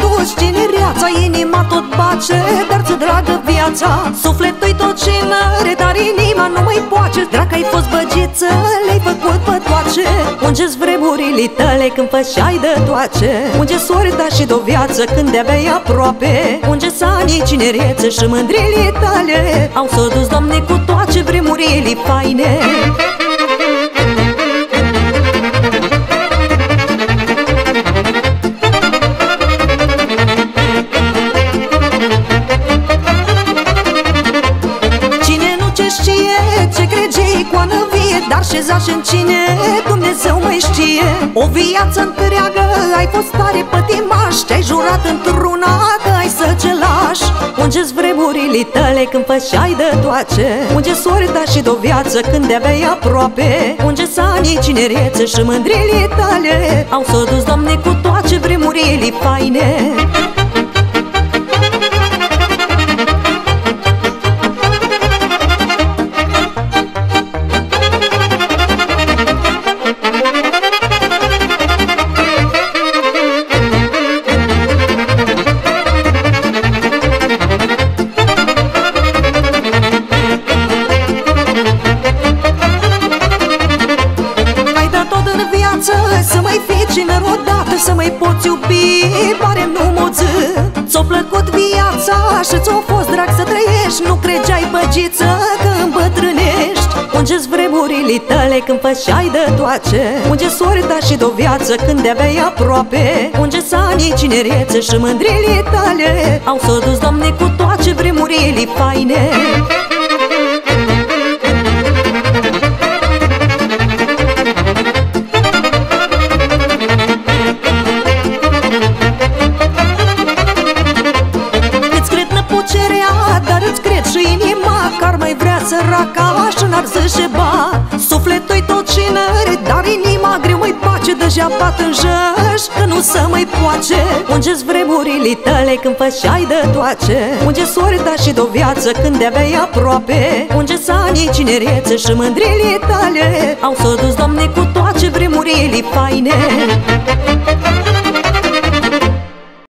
dus cinereața Inima tot pace, dar ți dragă viața. Sufletul-i tot cinere, dar inima nu mai poace. Drac ai fost băgiță, le-ai făcut pătoace. Unge-s vremurile tale când fășai de toace. Unge soarta și de viață când de-abia aproape. Unge sanii cinerețe și mândrile tale. Au s-o dus, Doamne, cu toace vremurile faine. Dar șezași în cine? Dumnezeu mai știe. O viață întreagă ai fost tare pătimaș. Te-ai jurat într-una că ai să ce lași Unge-ți vremurile tale când fășai de toace. Unge soarta și de-o viață când de aveai aproape. Unge sanii cinerețe și mândrile tale. Au s-o dus, Doamne, cu toate vremurile faine mai fii cine odată Să mai poți iubi Pare nu moță Ți-o plăcut viața Și ți-o fost drag să trăiești. Nu cregeai băgiță că îmbătrânești. Unge-ți vremurile tale când fășai de toace. Unge soarta și de-o viață când de aveai aproape. Unge sanii cinerețe și mândrile tale. Au s-o dus, Doamne, cu toate vremurile faine săraca și n-ar să ba Sufletul-i tot cineri, dar inima greu mai pace Deja bat în jăș, că nu să mai poace Unge-ți vremurile tale când fășai de toace Unge soarta și de-o viață când de aveai aproape Unge sanii cinerețe și mândrile tale Au s-o dus, Doamne, cu toate vremurile faine